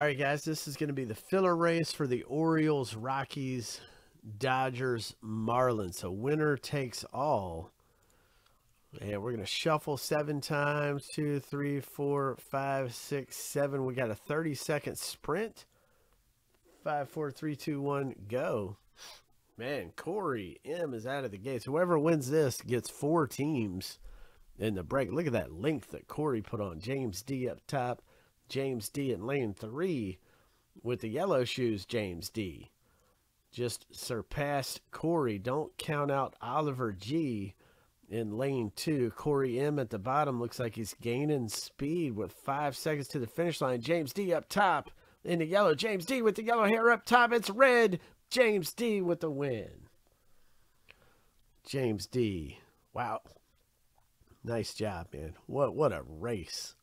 All right, guys, this is going to be the filler race for the Orioles, Rockies, Dodgers, Marlins. So winner takes all. And we're going to shuffle seven times. Two, three, four, five, six, seven. We got a 30 second sprint. Five, four, three, two, one, go. Man, Corey M is out of the gates. Whoever wins this gets four teams in the break. Look at that length that Corey put on. James D up top. James D in lane three with the yellow shoes, James D. Just surpassed Corey. Don't count out Oliver G in lane two. Corey M at the bottom looks like he's gaining speed with five seconds to the finish line. James D up top in the yellow. James D with the yellow hair up top. It's red. James D with the win. James D. Wow. Nice job, man. What what a race.